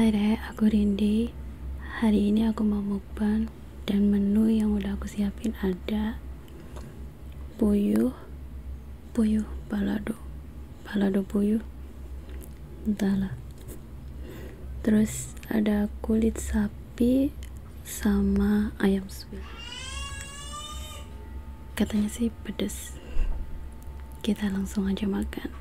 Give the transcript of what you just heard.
Hai Re, aku Rindi. Hari ini aku mau mukbang Dan menu yang udah aku siapin ada Puyuh Puyuh balado Balado puyuh. Entahlah. Terus ada kulit sapi Sama ayam sweet Katanya sih pedes. Kita langsung aja makan.